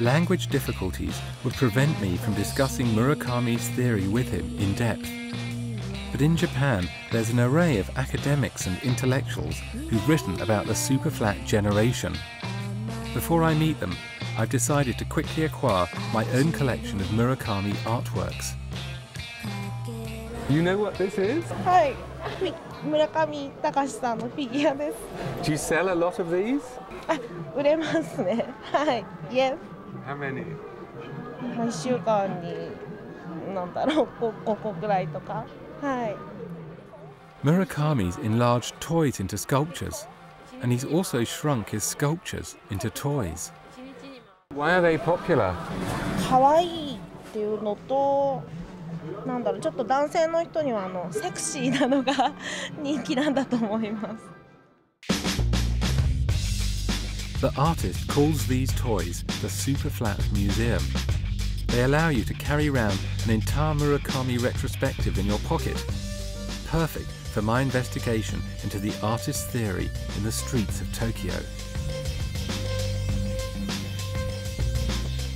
language difficulties would prevent me from discussing Murakami's theory with him in depth. But in Japan, there's an array of academics and intellectuals who've written about the superflat generation. Before I meet them, I've decided to quickly acquire my own collection of Murakami artworks. You know what this is? はい、フィ村上隆さんのフィギュアです。 Do you sell a lot of these? あ、売れますね。はい、いえ、 How many? まあ一週間になんだろう、こ5個くらいとか。はい。Murakami's enlarged toys into sculptures, and he's also shrunk his sculptures into toys. Why are they popular? 可愛いっていうのと。なんだろうちょっと男性の人にはあのセクシーなのが人気なんだと思います。The artist calls these toys the Superflat Museum. They allow you to carry around an entire Murakami retrospective in your pocket. Perfect for my investigation into the artist's theory in the streets of Tokyo.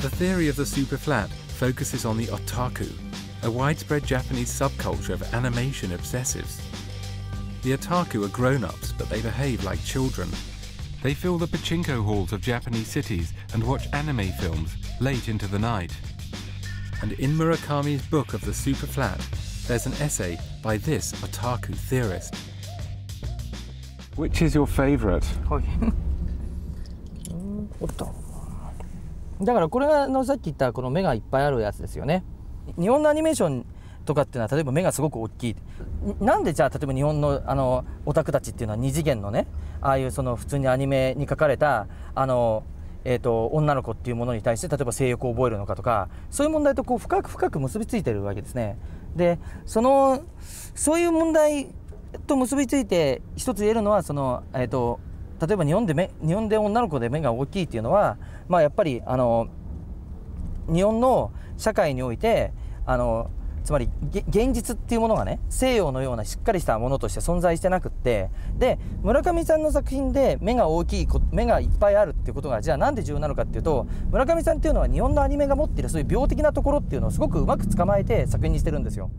The theory of the superflat focuses on the otaku, a widespread Japanese subculture of animation obsessives. The otaku are grown-ups, but they behave like children. They fill the pachinko halls of Japanese cities and watch anime films late into the night. And in Murakami's book of the superflat, there's an essay by this otaku theorist. Which is your favourite? はい。おっと。だからこれがあのさっき言ったこの目がいっぱいあるやつですよね。日本のアニメーション とかっていうのは例えば目がすごく大きい。なんでじゃあ例えば日本のあのオタクたちっていうのは二次元のね、ああいうその普通にアニメに書かれたあのえー、と女の子っていうものに対して例えば性欲を覚えるのかとかそういう問題とこう深く深く結びついてるわけですね。でそのそういう問題と結びついて一つ言えるのはその、えー、と例えば日本で目日本で女の子で目が大きいっていうのは、まあ、やっぱりあの日本の社会においてあのつまり現実っていうものがね西洋のようなしっかりしたものとして存在してなくってで村上さんの作品で目が大きい目がいっぱいあるっていうことがじゃあなんで重要なのかっていうと村上さんっていうのは日本のアニメが持っているそういう病的なところっていうのをすごくうまく捕まえて作品にしてるんですよ。